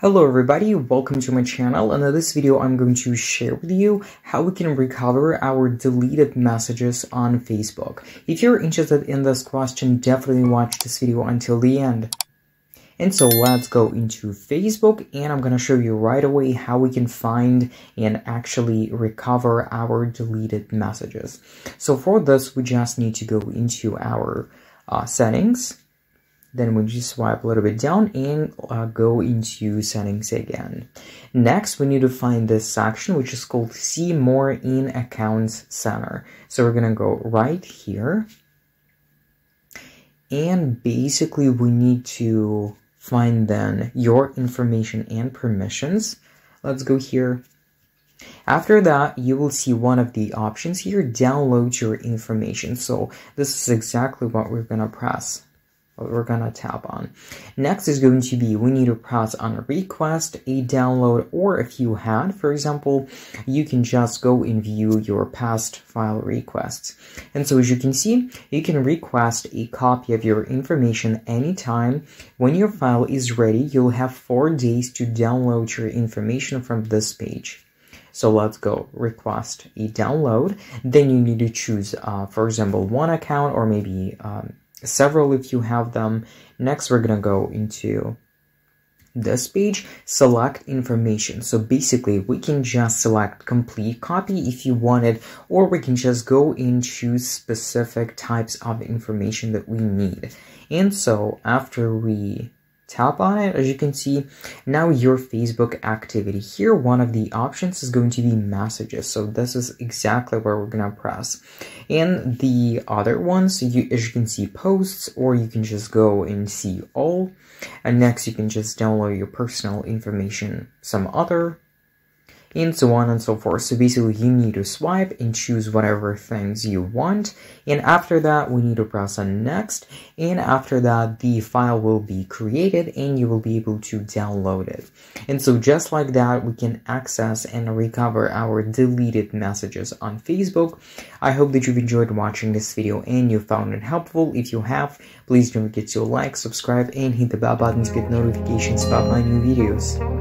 Hello everybody, welcome to my channel and in this video I'm going to share with you how we can recover our deleted messages on Facebook. If you're interested in this question, definitely watch this video until the end. And so let's go into Facebook and I'm going to show you right away how we can find and actually recover our deleted messages. So for this, we just need to go into our uh, settings then we just swipe a little bit down and uh, go into settings again. Next, we need to find this section, which is called see more in accounts center. So we're going to go right here. And basically we need to find then your information and permissions. Let's go here. After that, you will see one of the options here, download your information. So this is exactly what we're going to press we're gonna tap on. Next is going to be we need to press on a request, a download, or if you had, for example, you can just go and view your past file requests. And so as you can see, you can request a copy of your information anytime. When your file is ready, you'll have four days to download your information from this page. So let's go request a download. Then you need to choose, uh, for example, one account or maybe um, several if you have them. Next, we're gonna go into this page, select information. So basically, we can just select complete copy if you want it, or we can just go choose specific types of information that we need. And so after we tap on it, as you can see, now your Facebook activity. Here, one of the options is going to be messages. So this is exactly where we're to press. And the other ones, you, as you can see, posts, or you can just go and see all. And next, you can just download your personal information, some other and so on and so forth. So basically you need to swipe and choose whatever things you want. And after that, we need to press on next. And after that, the file will be created and you will be able to download it. And so just like that, we can access and recover our deleted messages on Facebook. I hope that you've enjoyed watching this video and you found it helpful. If you have, please don't forget to like, subscribe, and hit the bell button to get notifications about my new videos.